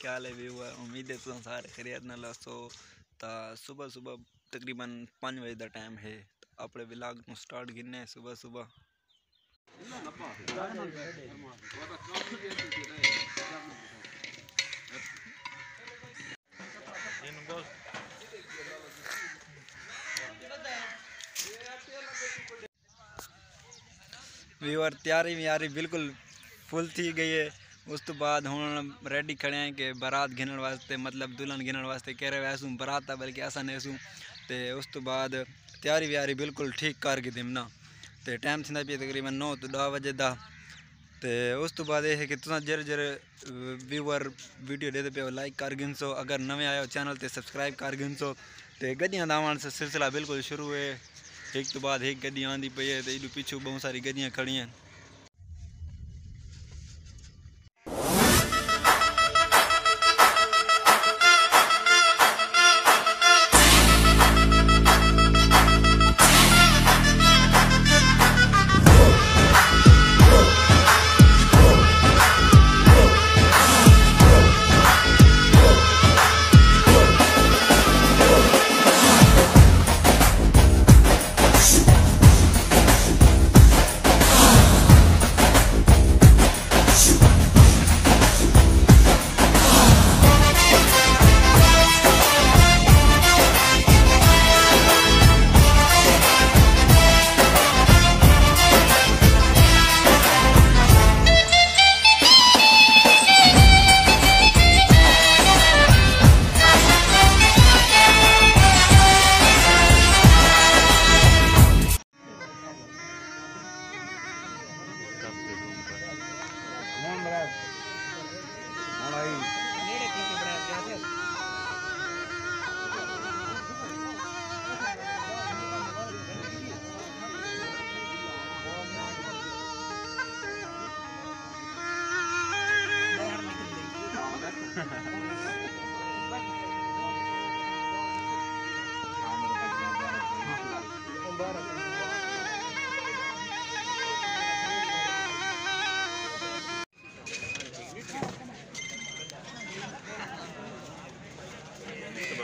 क्या हाल है? व्यू उम्मीद है तुम सारे खैरियत न लसो तो सुबह सुबह तकरीबन पाँच बजे का टाइम है। तो अपने विलाग को स्टार्ट गिनने सुबह सुबह। व्यूअर तैयारी व्यारी बिल्कुल फुल थी गई है। ਉਸ ਤੋਂ ਬਾਅਦ ਹੁਣ ਰੈਡੀ ਖੜੇ ਆਂ ਕਿ ਬਰਾਤ ਗਿਣਨ ਵਾਸਤੇ ਮਤਲਬ ਦੁਲਹਨ ਗਿਣਨ ਵਾਸਤੇ ਕਹਿ ਰਹੇ ਵੈਸੂ ਬਰਾਤ ਆ ਬਲਕਿ ਐਸਾ ਨਹੀਂ ਸੂ ਤੇ ਉਸ ਤੋਂ ਬਾਅਦ ਤਿਆਰੀ ਵਿਆਰੀ ਬਿਲਕੁਲ ਠੀਕ ਕਰ ਕੇ ਦਿਮਨਾ ਤੇ ਟਾਈਮ ਥਿੰਦਾ ਪਿਆ ਤਕਰੀਬਨ 9 ਤੋਂ 10 ਵਜੇ ਦਾ ਤੇ ਉਸ ਤੋਂ ਬਾਅਦ ਇਹ ਹੈ ਕਿ ਤੁਸੀਂ ਜਰ ਜਰ ਵੀਵਰ ਵੀਡੀਓ ਦੇ ਪਿਓ ਲਾਈਕ ਕਰ ਗਿੰਸੋ ਅਗਰ ਨਵੇਂ ਆਏ ਹੋ ਚੈਨਲ ਤੇ ਸਬਸਕ੍ਰਾਈਬ ਕਰ ਗਿੰਸੋ ਤੇ ਗੱਡੀਆਂ ਦਾ ਆਉਣ ਸਿਲਸਿਲਾ ਬਿਲਕੁਲ ਸ਼ੁਰੂ ਹੈ ਇੱਕ ਤੋਂ ਬਾਅਦ ਇੱਕ ਗੱਡੀ ਆਂਦੀ ਪਈ ਹੈ ਤੇ ਇਹਦੇ ਪਿੱਛੇ ਬਹੁਤ ਸਾਰੀ ਗੱਡੀਆਂ ਖੜੀਆਂ